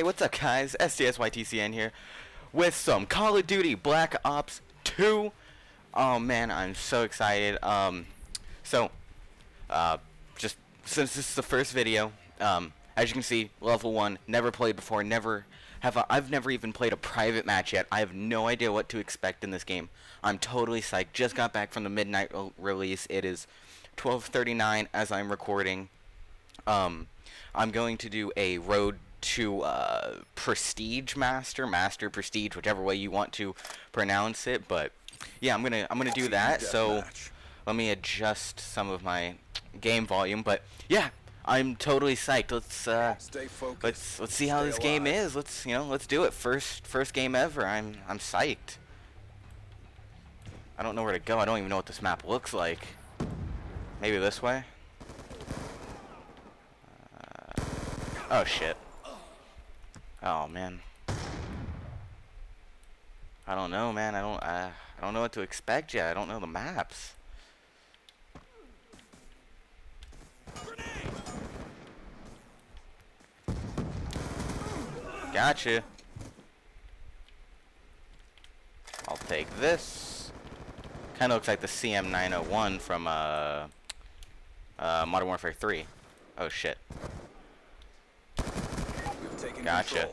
Hey, what's up guys? SDSYTCN here with some Call of Duty Black Ops 2. Oh man, I'm so excited. Um, so, uh, just since this is the first video, um, as you can see, level 1, never played before, never have I've never even played a private match yet. I have no idea what to expect in this game. I'm totally psyched. Just got back from the midnight re release. It is 12:39 as I'm recording. Um, I'm going to do a road to uh, Prestige Master, Master Prestige, whichever way you want to pronounce it. But yeah, I'm gonna I'm gonna do that. So let me adjust some of my game volume. But yeah, I'm totally psyched. Let's uh, let's let's see how this game is. Let's you know let's do it. First first game ever. I'm I'm psyched. I don't know where to go. I don't even know what this map looks like. Maybe this way. Uh, oh shit. Oh man. I don't know, man. I don't. I, I don't know what to expect yet. I don't know the maps. Gotcha. I'll take this. Kind of looks like the CM901 from uh, uh, Modern Warfare 3. Oh shit. Gotcha.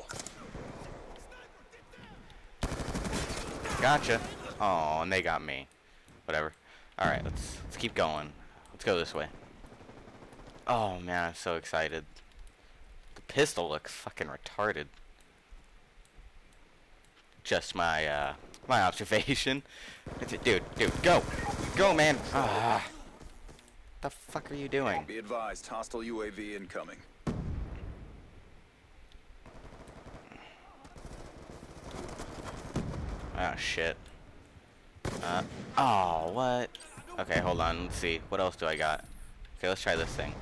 Gotcha. Oh, and they got me. Whatever. Alright, let's let's keep going. Let's go this way. Oh man, I'm so excited. The pistol looks fucking retarded. Just my uh my observation. Dude, dude, go! Go man! Ah. The fuck are you doing? Be advised, hostile UAV incoming. Oh, shit. Uh, oh, what? Okay, hold on. Let's see. What else do I got? Okay, let's try this thing.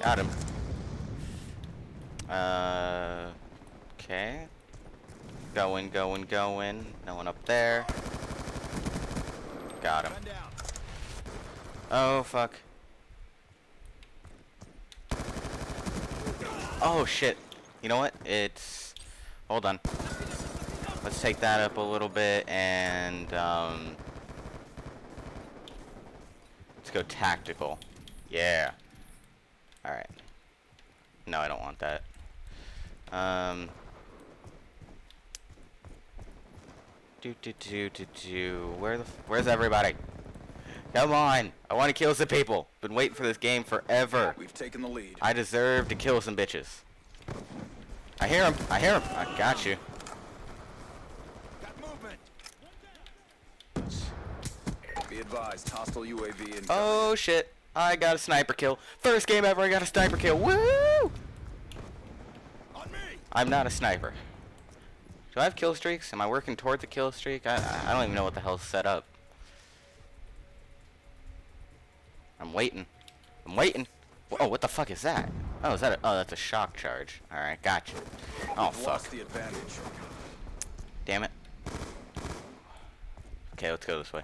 Got him. Uh, okay. Going, going, going. No one up there. Got him. Oh, fuck. Oh, shit. You know what? It's Hold on. Let's take that up a little bit and um, let's go tactical. Yeah. All right. No, I don't want that. Um. Do do do do do. Where the where's everybody? Come on! I want to kill some people. Been waiting for this game forever. We've taken the lead. I deserve to kill some bitches. I hear him. I hear him. I got you. Be advised, hostile UAV incoming. Oh shit. I got a sniper kill. First game ever I got a sniper kill. Woo! On me. I'm not a sniper. Do I have kill streaks? Am I working toward the kill streak? I, I don't even know what the hell's set up. I'm waiting. I'm waiting. Oh, what the fuck is that? Oh, is that a, oh, that's a shock charge. Alright, gotcha. Oh, fuck. the advantage. Damn it. Okay, let's go this way.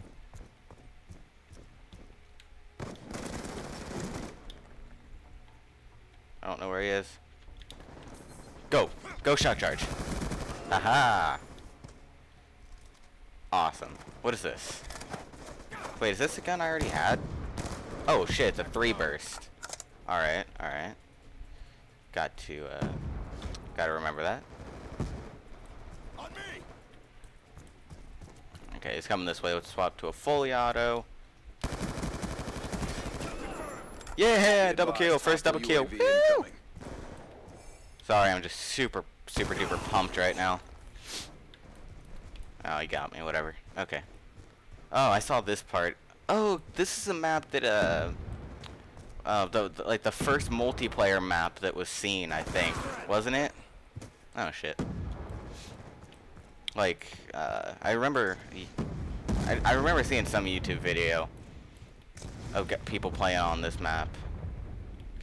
I don't know where he is. Go! Go shock charge! Aha! Awesome. What is this? Wait, is this a gun I already had? Oh shit, it's a three burst. Alright, alright. Got to, uh, gotta remember that. Okay, he's coming this way. Let's swap to a fully auto. Yeah, double kill. First double kill. Woo! Sorry, I'm just super, super duper pumped right now. Oh, he got me. Whatever. Okay. Oh, I saw this part. Oh, this is a map that, uh, uh, the, the, like the first multiplayer map that was seen, I think, wasn't it? Oh shit. Like, uh, I remember, I, I remember seeing some YouTube video of people playing on this map.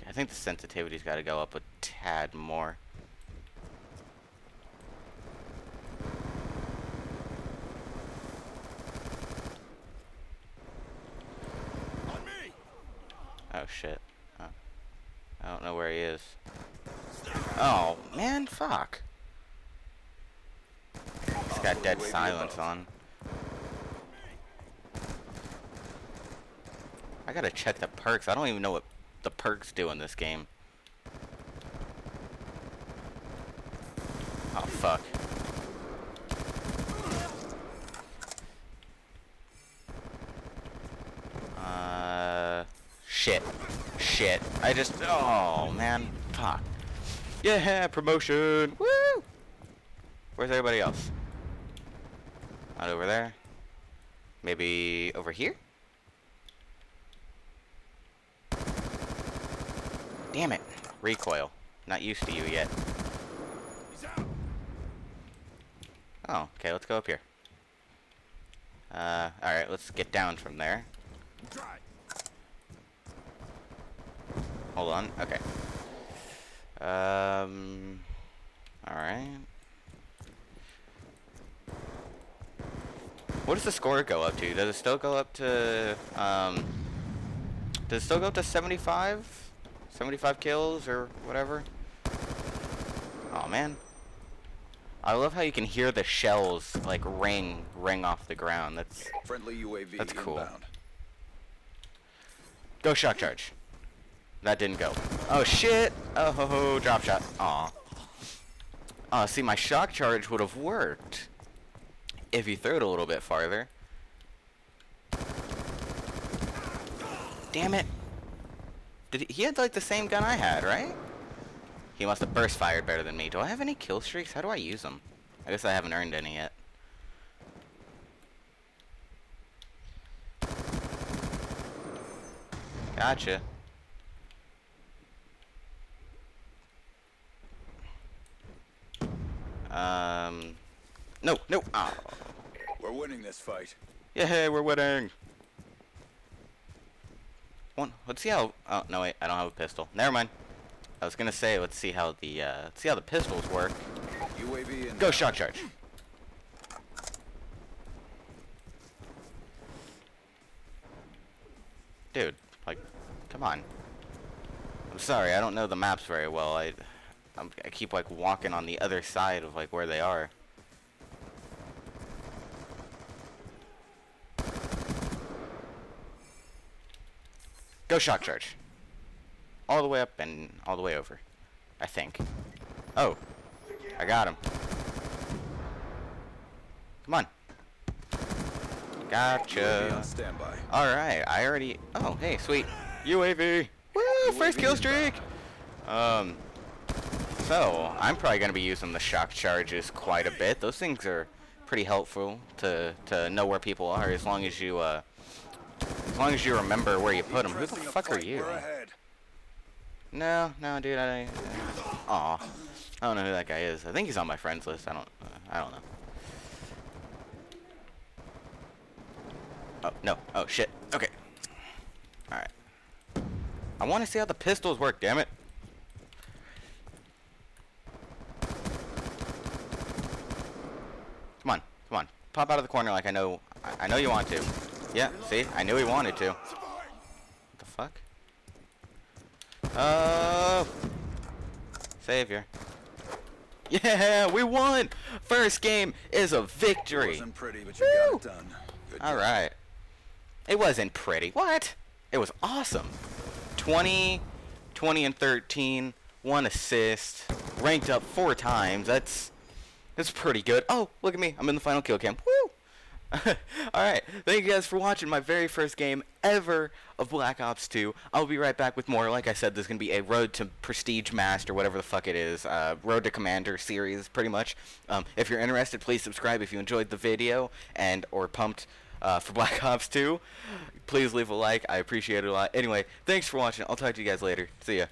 I think the sensitivity's got to go up a tad more. Oh shit. I don't know where he is. Oh, man, fuck. He's got dead silence on. I gotta check the perks. I don't even know what the perks do in this game. Oh, fuck. Uh, shit. Shit. I just, oh, man. Fuck. Yeah, promotion. Woo! Where's everybody else? Not over there. Maybe over here? Damn it. Recoil. Not used to you yet. Oh, okay, let's go up here. Uh, alright, let's get down from there. Hold on, okay. Um, alright. What does the score go up to? Does it still go up to, um, does it still go up to 75? 75 kills or whatever? Oh man. I love how you can hear the shells like ring ring off the ground. That's Friendly UAV That's cool. inbound. go shock charge. That didn't go. Oh shit! Oh ho ho drop shot. Aw. Uh, see my shock charge would have worked if you threw it a little bit farther. Damn it! Did he, he had like the same gun I had, right? He must have burst fired better than me. Do I have any kill streaks? How do I use them? I guess I haven't earned any yet. Gotcha. Um, no, no. Oh. We're winning this fight. Yeah, we're winning. One. Let's see how. Oh no, wait. I don't have a pistol. Never mind. I was gonna say, let's see how the uh, let's see how the pistols work. UAV. Go shock charge. Dude, like, come on. I'm sorry, I don't know the maps very well. I, I'm, I keep like walking on the other side of like where they are. Go shock charge. All the way up and all the way over. I think. Oh. I got him. Come on. Gotcha. Alright, I already... Oh, hey, sweet. UAV. Woo, first kill streak! Um, so, I'm probably going to be using the shock charges quite a bit. Those things are pretty helpful to, to know where people are as long as you, uh... As long as you remember where you put them. Who the fuck are you? No, no, dude, I... Aw. I don't know who that guy is. I think he's on my friends list. I don't... Uh, I don't know. Oh, no. Oh, shit. Okay. Alright. I want to see how the pistols work, damn it. Come on. Come on. Pop out of the corner like I know... I, I know you want to. Yeah, see? I knew he wanted to. What the fuck? Oh! Savior. Yeah, we won! First game is a victory! Wasn't pretty, but you Woo! got it done. Good. Alright. It wasn't pretty. What? It was awesome. 20, 20 and 13, one assist, ranked up four times. That's that's pretty good. Oh, look at me. I'm in the final kill cam. Woo! Alright, thank you guys for watching my very first game ever of Black Ops 2. I'll be right back with more. Like I said, there's going to be a Road to Prestige Master, whatever the fuck it is, uh, Road to Commander series, pretty much. Um, if you're interested, please subscribe if you enjoyed the video and or pumped uh, for Black Ops 2. Please leave a like. I appreciate it a lot. Anyway, thanks for watching. I'll talk to you guys later. See ya.